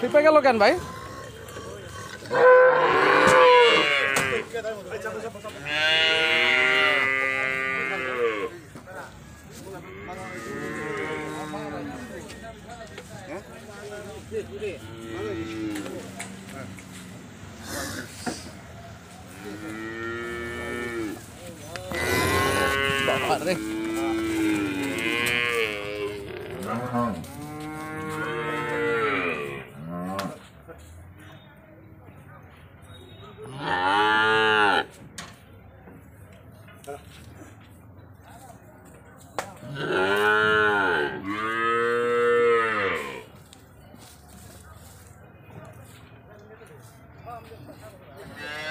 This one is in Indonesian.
Kipe gelo kan, bhai? Bạn đi Yeah.